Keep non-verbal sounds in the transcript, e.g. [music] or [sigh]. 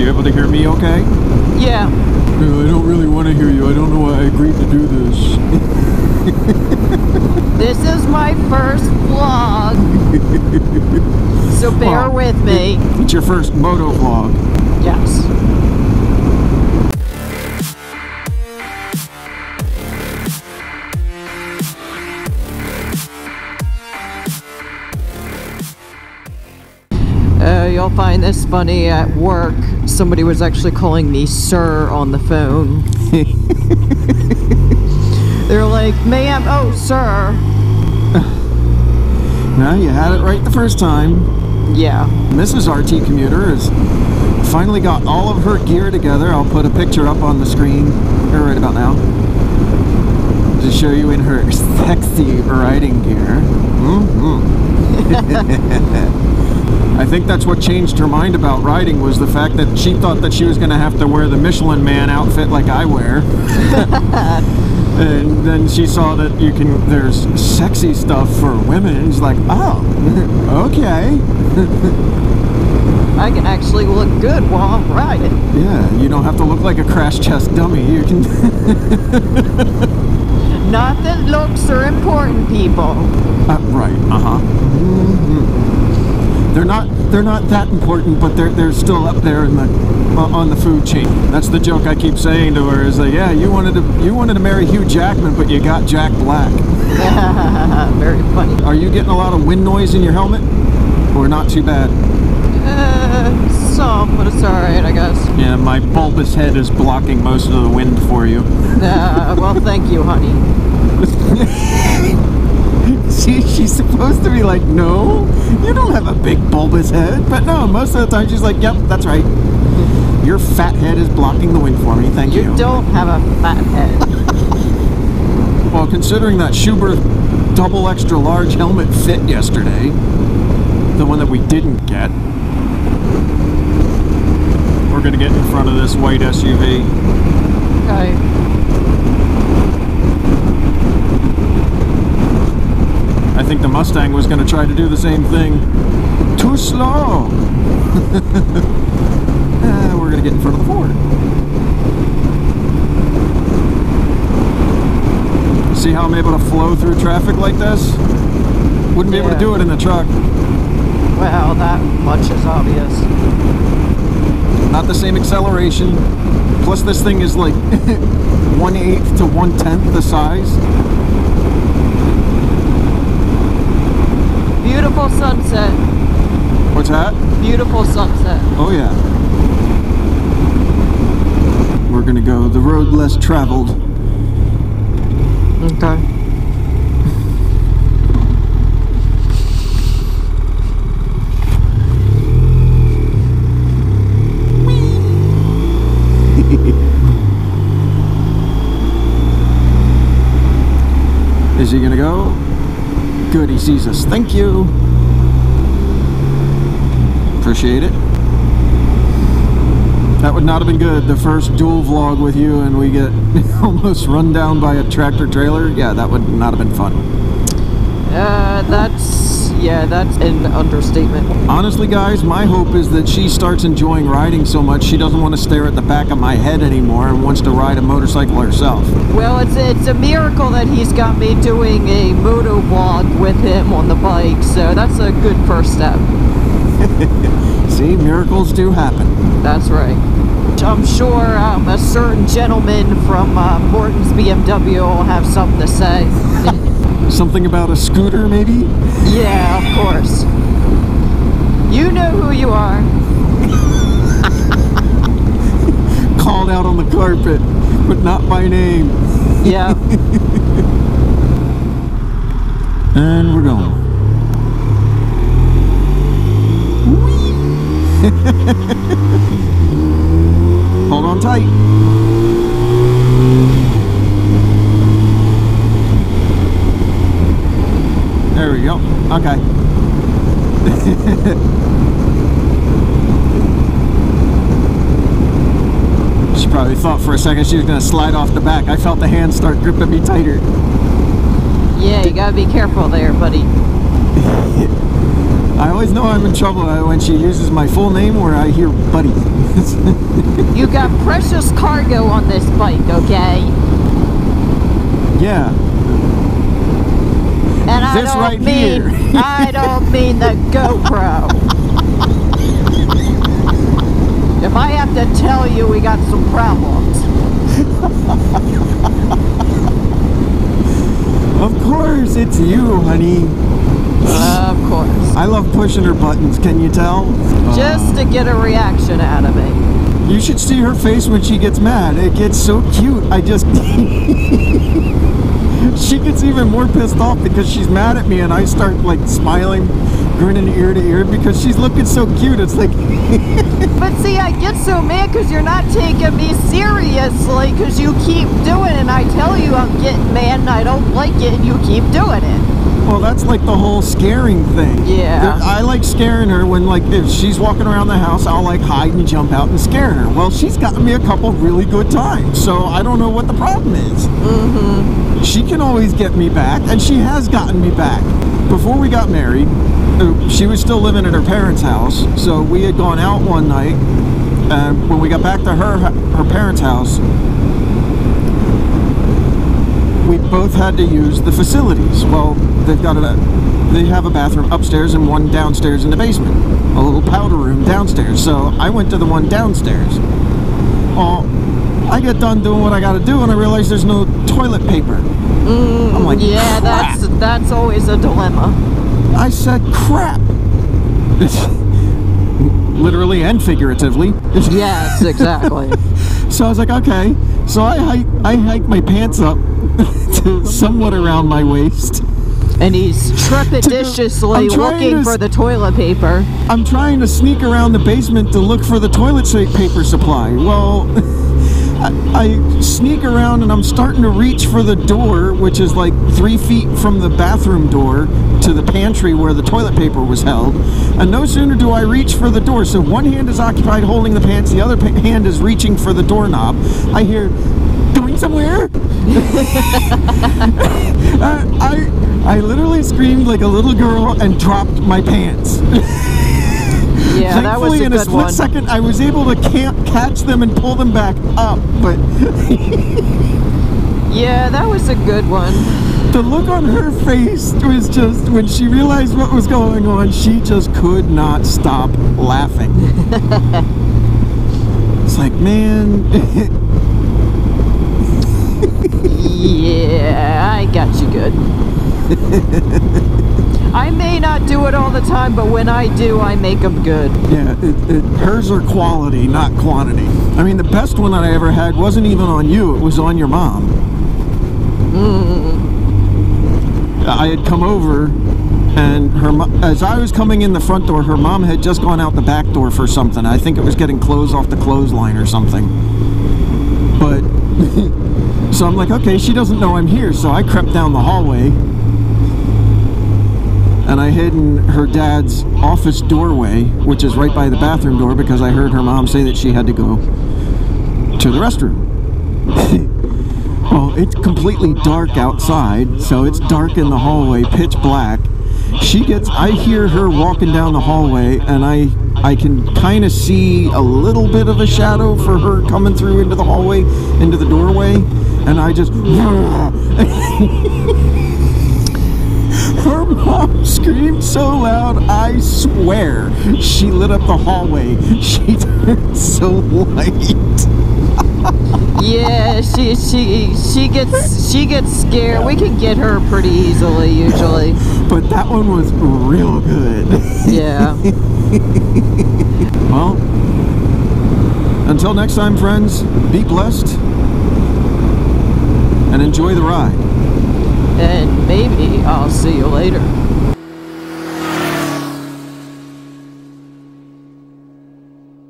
you able to hear me okay? Yeah. No, I don't really want to hear you. I don't know why I agreed to do this. [laughs] [laughs] This is my first vlog. so bear Well, with me. It's your first moto vlog. Yes. Uh, you'll find this funny at work. Somebody was actually calling me sir on the phone. [laughs] They're like, ma'am, oh, sir. Now, you had it right the first time. Yeah. Mrs. RT Commuter has finally got all of her gear together. I'll put a picture up on the screen here right about now to show you in her [laughs] sexy riding gear. hmm [laughs] I think that's what changed her mind about riding was the fact that she thought that she was going to have to wear the Michelin Man outfit like I wear. [laughs] and then she saw that you can there's sexy stuff for women she's like, "Oh, [laughs] okay." I can actually look good while I'm riding. Yeah, you don't have to look like a crash test dummy. You can [laughs] Not that looks are important, people. uh, right. Uh-huh. Mhm. They're not they're not that important, but they're they're still up there in the uh, on the food chain. That's the joke I keep saying to her is like, "Yeah, you wanted to you wanted to marry Hugh Jackman, but you got Jack Black." [laughs] Very funny. Are you getting a lot of wind noise in your helmet? Or not too bad? Uh, some, but it's alright, I guess. Yeah, my bulbous head is blocking most of the wind for you. [laughs] Uh, well, thank you, honey. [laughs] [laughs] See, she's supposed to be like, no, you don't have a big bulbous head. But no, most of the time she's like, yep, that's right. Your fat head is blocking the wind for me, thank you. You don't have a fat head. [laughs] Well, considering that Schuberth double extra large helmet fit yesterday, the one that we didn't get, we're gonna get in front of this white SUV. Okay. Think the Mustang was gonna try to do the same thing. Too slow! Uh, [laughs] we're gonna get in front of the Ford. See how I'm able to flow through traffic like this? Wouldn't be able to do it in the truck. Well, that much is obvious. Not the same acceleration. Plus this thing is like [laughs] one-eighth to one-tenth the size. Beautiful sunset. What's that? Beautiful sunset. Oh yeah. We're gonna go the road less traveled. Okay. [laughs] Is he gonna go? Good, he sees us. Thank you. Appreciate it. That would not have been good. The first dual vlog with you and we get [laughs] almost run down by a tractor trailer. Yeah, that would not have been fun. Uh, that's, yeah, that's an understatement. Honestly, guys, my hope is that she starts enjoying riding so much she doesn't want to stare at the back of my head anymore and wants to ride a motorcycle herself. Well, it's, it's a miracle that he's got me doing a moto vlog with him on the bike, so that's a good first step. [laughs] See, miracles do happen. That's right. I'm sure um, a certain gentleman from uh, Morton's BMW will have something to say. [laughs] Something about a scooter, maybe? yeah, of course. You know who you are. [laughs] Called out on the carpet, but not by name. Yeah. [laughs] And we're going. [laughs] Hold on tight. There we go. Okay. [laughs] she probably thought for a second she was going to slide off the back. I felt the hand start gripping me tighter. Yeah, you gotta be careful there, buddy. [laughs] I always know I'm in trouble uh, when she uses my full name or I hear buddy. [laughs] You got precious cargo on this bike, okay? yeah. And I This don't right mean here. [laughs] I don't mean the GoPro. if I have to tell you, we got some problems. Of course, it's you, honey. Of course. I love pushing her buttons, can you tell? Just to get a reaction out of me. You should see her face when she gets mad. It gets so cute. I just. [laughs] she gets even more pissed off because she's mad at me and I start like smiling, grinning ear to ear because she's looking so cute. It's like, [laughs] But see, I get so mad because you're not taking me seriously because you keep doing it. And I tell you I'm getting mad and I don't like it and you keep doing it. Well, that's like the whole scaring thing. Yeah. I like scaring her when like if she's walking around the house, I'll like hide and jump out and scare her. Well, she's gotten me a couple really good times, so I don't know what the problem is. Mm-hmm. she can always get me back, and she has gotten me back. Before we got married, uh, she was still living at her parents' house, so we had gone out one night, and when we got back to her her parents' house, we both had to use the facilities. Well, they've got a they have a bathroom upstairs and one downstairs in the basement, a little powder room downstairs. So I went to the one downstairs. Well, I get done doing what I got to do, and I realize there's no toilet paper. Mm, I'm like, Yeah, crap. that's that's always a dilemma. I said crap. [laughs] Literally and figuratively. Yes, exactly. [laughs] So I was like, okay. So I hike, I hike my pants up to somewhat around my waist. and he's trepidatiously looking to for the toilet paper. I'm trying to sneak around the basement to look for the toilet paper supply. Well, [laughs] I, I sneak around and I'm starting to reach for the door, which is like three feet from the bathroom door to the pantry where the toilet paper was held. And no sooner do I reach for the door, so one hand is occupied holding the pants, the other hand is reaching for the doorknob. I hear, going somewhere? [laughs] Uh, I I literally screamed like a little girl and dropped my pants. [laughs] Yeah, that was Thankfully, a in a split one. second, I was able to camp, catch them and pull them back up. But [laughs] Yeah, that was a good one. the look on her face was just when she realized what was going on, she just could not stop laughing. it's like, man, Yeah, I got you good. I may not do it all the time, but when I do, I make them good. yeah, it, it, hers are quality, not quantity. I mean, the best one that I ever had wasn't even on you; it was on your mom. Mm. I had come over, and her as I was coming in the front door, her mom had just gone out the back door for something. I think it was getting clothes off the clothesline or something. But [laughs] so I'm like, okay, she doesn't know I'm here, so I crept down the hallway. And I hid in her dad's office doorway, which is right by the bathroom door, because I heard her mom say that she had to go to the restroom. [laughs] Well, it's completely dark outside, so it's dark in the hallway, pitch black. She gets I hear her walking down the hallway and I I can kind of see a little bit of a shadow for her coming through into the hallway, into the doorway, and I just [laughs] Her mom screamed so loud, I swear, she lit up the hallway. She turned so white. Yeah, she she she gets she gets scared. We can get her pretty easily usually. But that one was real good. Yeah. [laughs] Well, until next time, friends, be blessed and enjoy the ride. And maybe I'll see you later.